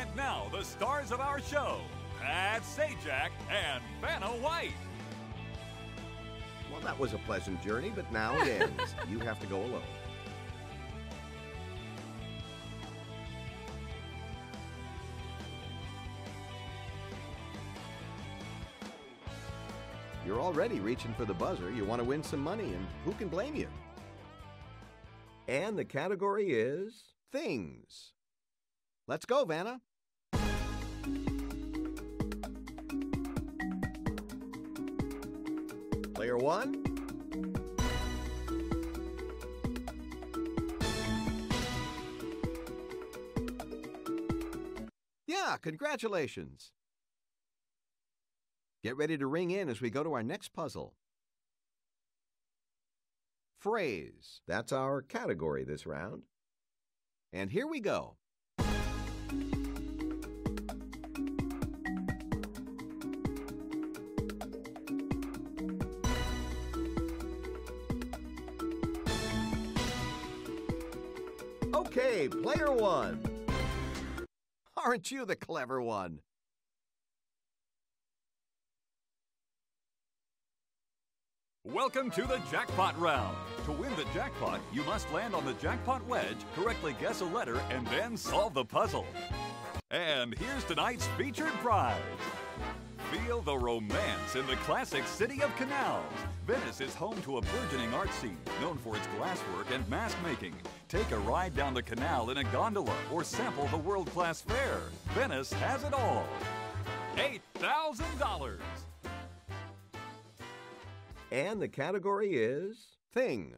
And now, the stars of our show, Pat Sajak and Vanna White. Well, that was a pleasant journey, but now it ends. you have to go alone. You're already reaching for the buzzer. You want to win some money, and who can blame you? And the category is things. Let's go, Vanna. Player one. Yeah, congratulations. Get ready to ring in as we go to our next puzzle. Phrase. That's our category this round. And here we go. Okay, player one. Aren't you the clever one? Welcome to the jackpot round. To win the jackpot, you must land on the jackpot wedge, correctly guess a letter, and then solve the puzzle. And here's tonight's featured prize. Feel the romance in the classic city of canals. Venice is home to a burgeoning art scene known for its glasswork and mask making. Take a ride down the canal in a gondola or sample the world class fare. Venice has it all. $8,000. And the category is Thing.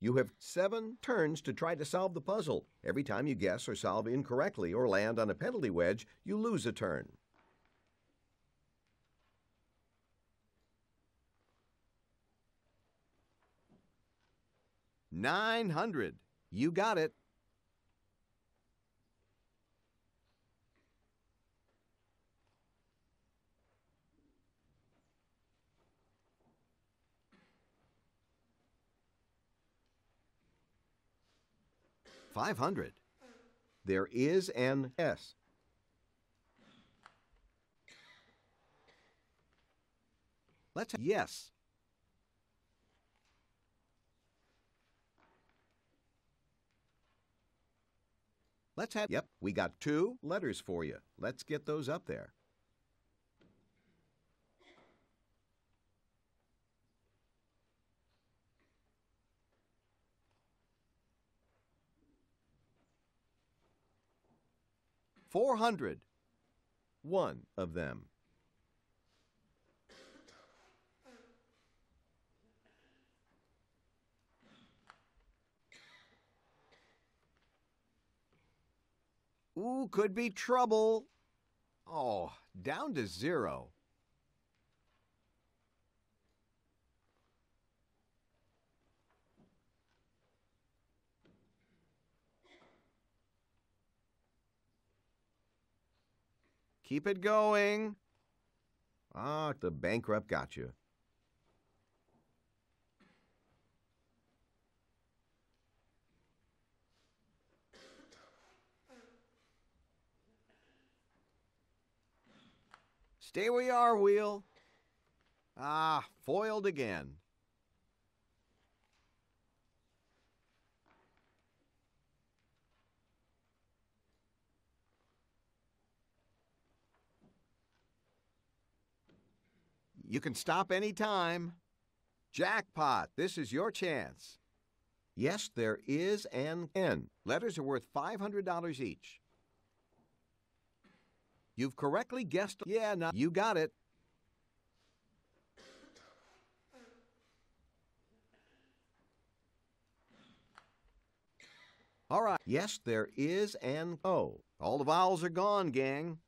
You have seven turns to try to solve the puzzle. Every time you guess or solve incorrectly or land on a penalty wedge, you lose a turn. Nine hundred. You got it. Five hundred. There is an S. Let's yes. Let's have Yep, we got two letters for you. Let's get those up there. Four hundred. One of them. Ooh, could be trouble. Oh, down to zero. Keep it going. Ah, the bankrupt got you. Stay where you are, Wheel. Ah, foiled again. You can stop any time. Jackpot, this is your chance. Yes, there is an N. Letters are worth $500 each. You've correctly guessed. Yeah, no, you got it. All right. Yes, there is an O. All the vowels are gone, gang.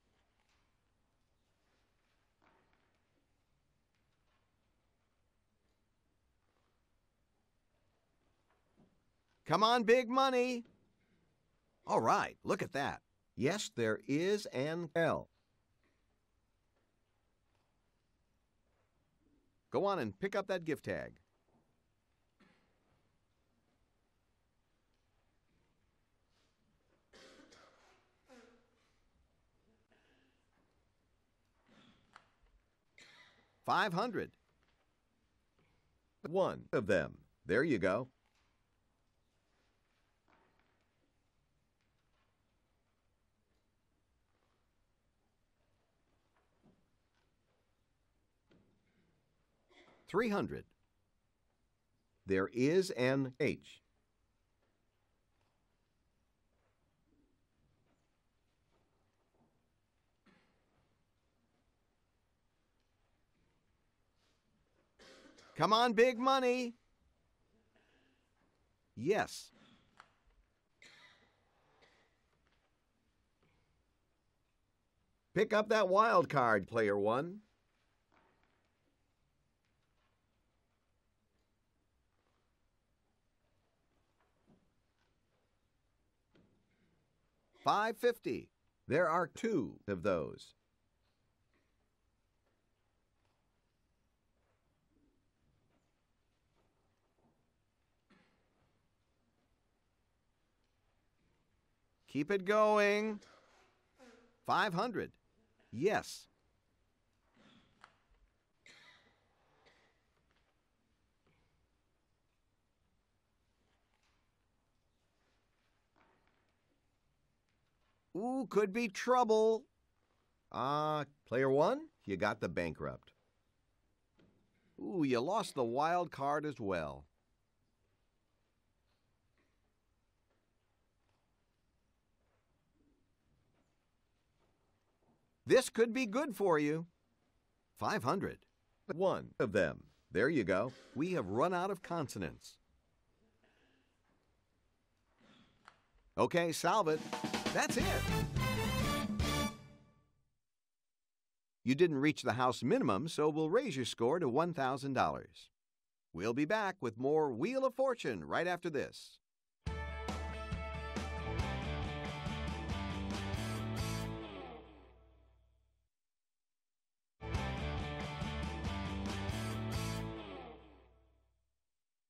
Come on, big money. All right, look at that. Yes, there is an L. Go on and pick up that gift tag. Five hundred. One of them. There you go. Three hundred. There is an H. Come on, big money. Yes. Pick up that wild card, player one. Five fifty. There are two of those. Keep it going. 500. Yes. Ooh, could be trouble. Ah, uh, player one, you got the bankrupt. Ooh, you lost the wild card as well. This could be good for you. 500. One of them. There you go. We have run out of consonants. Okay, solve it. That's it. You didn't reach the house minimum, so we'll raise your score to $1,000. We'll be back with more Wheel of Fortune right after this.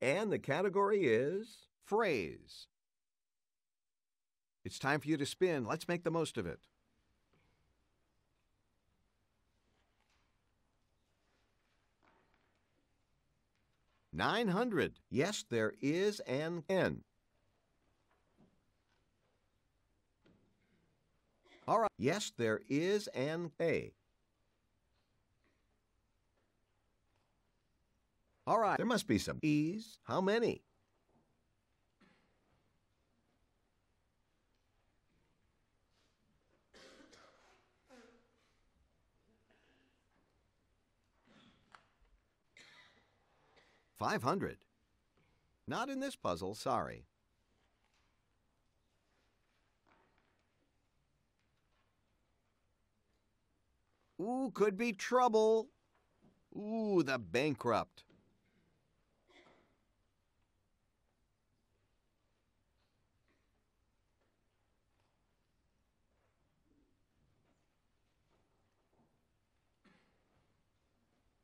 And the category is phrase. It's time for you to spin. Let's make the most of it. Nine hundred. Yes, there is an N. All right. Yes, there is an A. All right, there must be some E's. How many? Five hundred. Not in this puzzle, sorry. Ooh, could be trouble. Ooh, the bankrupt.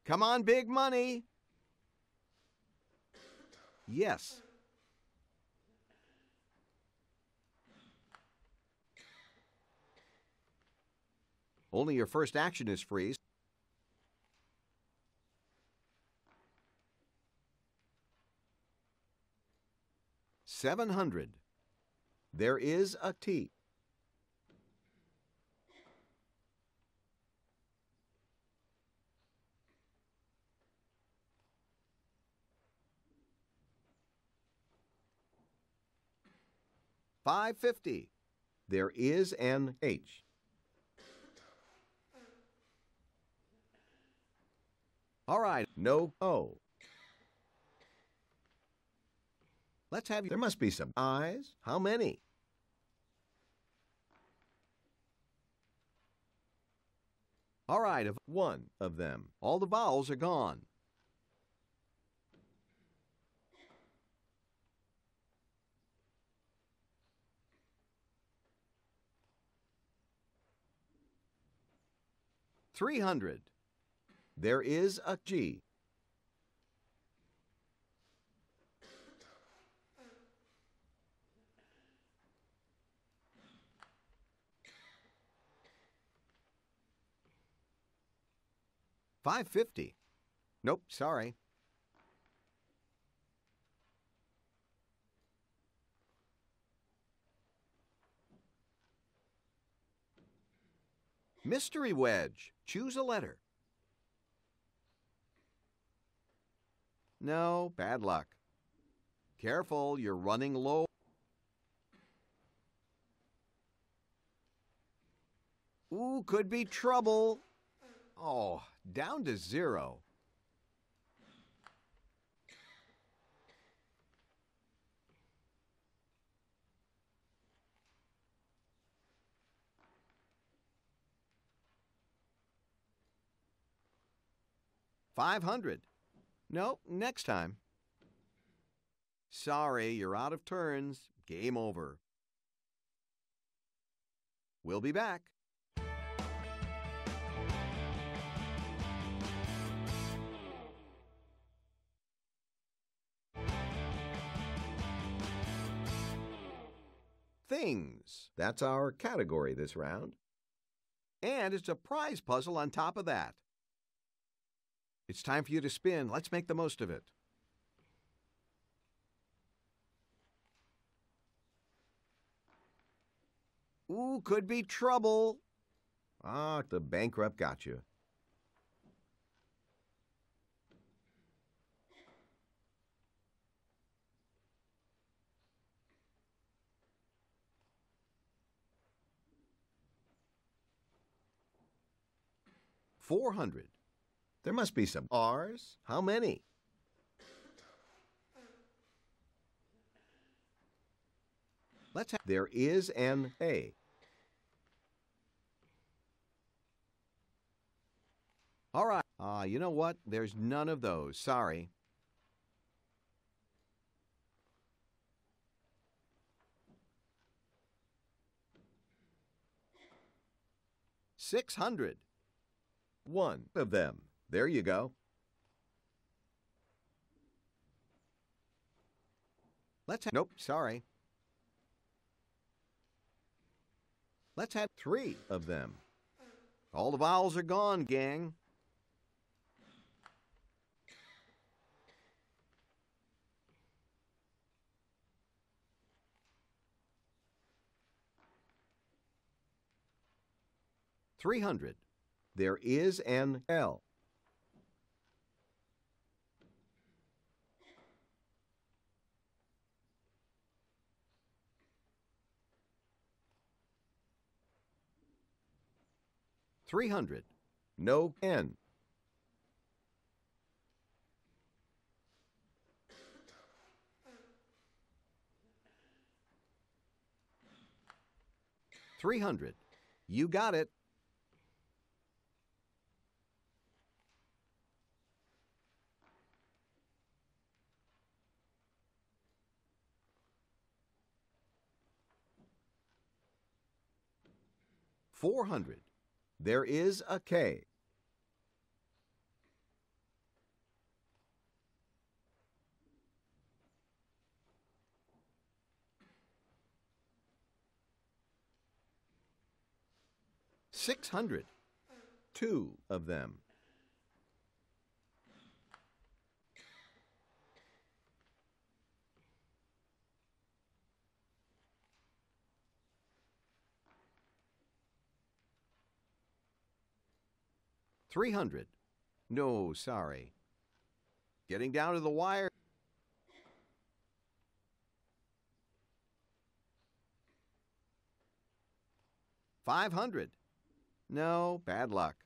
Come on, big money. Yes. Only your first action is freeze. Seven hundred. There is a T. 550. There is an H. All right, no O. Let's have, you. there must be some I's. How many? All right, of one of them. All the vowels are gone. Three hundred. There is a G. Five fifty. Nope, sorry. Mystery wedge. Choose a letter. No, bad luck. Careful, you're running low. Ooh, could be trouble. Oh, down to zero. Five hundred. Nope, next time. Sorry, you're out of turns. Game over. We'll be back. Things. That's our category this round. And it's a prize puzzle on top of that. It's time for you to spin. Let's make the most of it. Ooh, could be trouble. Ah, the bankrupt got you. Four hundred. There must be some R's. How many? Let's have. There is an A. All right. Ah, uh, you know what? There's none of those. Sorry. Six hundred. One of them. There you go. Let's have. Nope, sorry. Let's have three of them. All the vowels are gone, gang. Three hundred. There is an L. Three hundred. No N. Three hundred. You got it. Four hundred. There is a K. Six hundred. Two of them. Three hundred. No, sorry. Getting down to the wire. Five hundred. No, bad luck.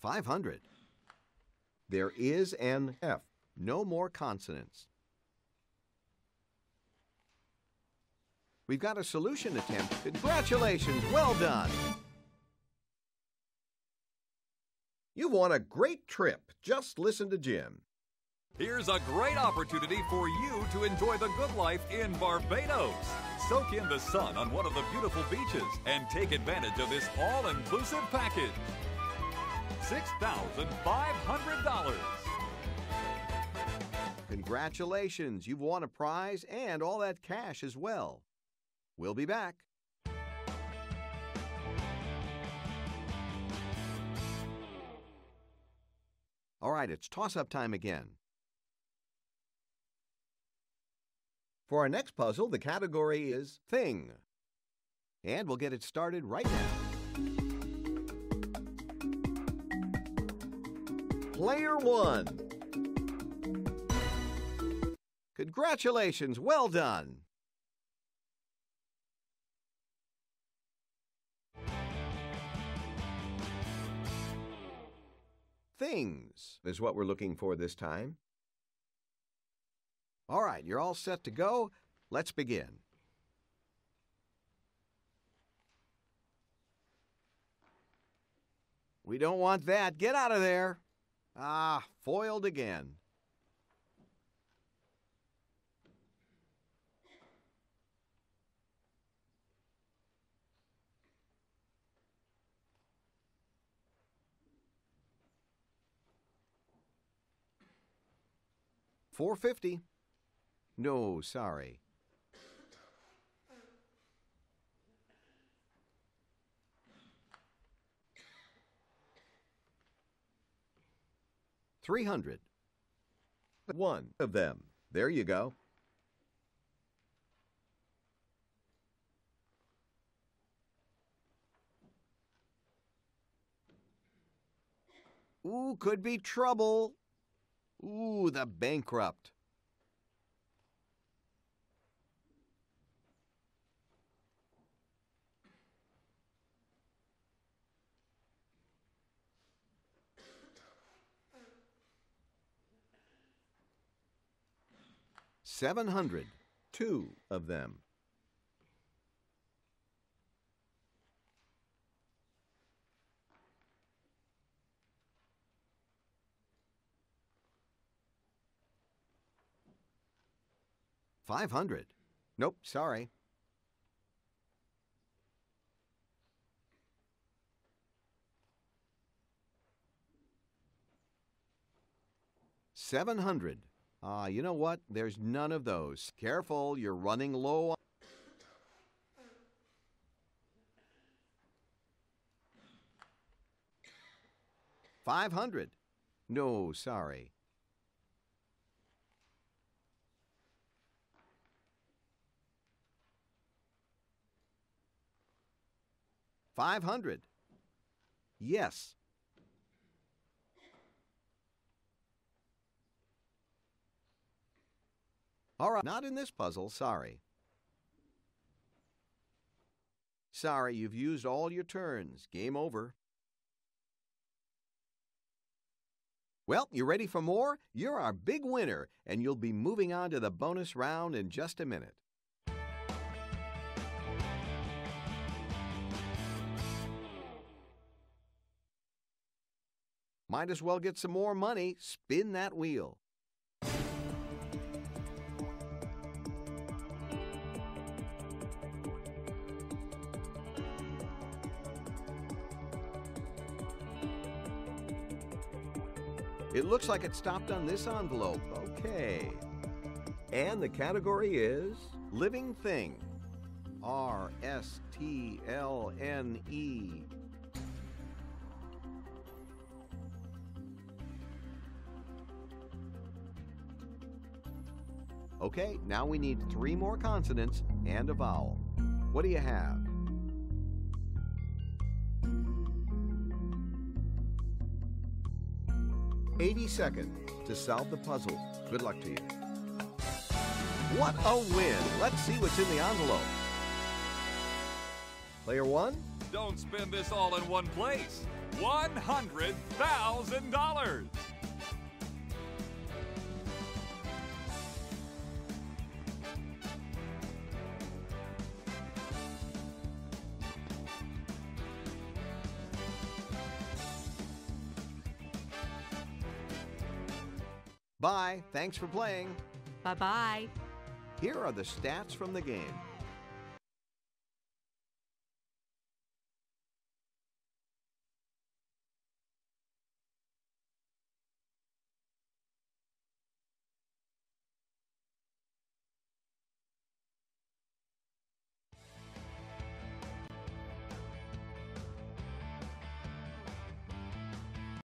Five hundred. There is an F. No more consonants. We've got a solution attempt. Congratulations, well done. You've won a great trip. Just listen to Jim. Here's a great opportunity for you to enjoy the good life in Barbados. Soak in the sun on one of the beautiful beaches and take advantage of this all inclusive package. $6,500. Congratulations, you've won a prize and all that cash as well. We'll be back. All right, it's toss up time again. For our next puzzle, the category is Thing. And we'll get it started right now. Player 1. Congratulations, well done. Things is what we're looking for this time. All right, you're all set to go. Let's begin. We don't want that. Get out of there. Ah, foiled again. Four fifty. No, sorry. Three hundred. One of them. There you go. Ooh, could be trouble. Ooh, the bankrupt. Seven hundred, two of them. Five hundred. Nope, sorry. Seven hundred. Ah, you know what? There's none of those. Careful, you're running low on. Five hundred. No, sorry. Five hundred. Yes. All right, not in this puzzle, sorry. Sorry, you've used all your turns. Game over. Well, you ready for more? You're our big winner, and you'll be moving on to the bonus round in just a minute. Might as well get some more money. Spin that wheel. It looks like it stopped on this envelope. Okay. And the category is Living Thing. R S T L N E. Okay, now we need three more consonants and a vowel. What do you have? Eighty seconds to solve the puzzle. Good luck to you. What a win! Let's see what's in the envelope. Player one? Don't spend this all in one place. $100,000. Bye. Thanks for playing. Bye bye. Here are the stats from the game.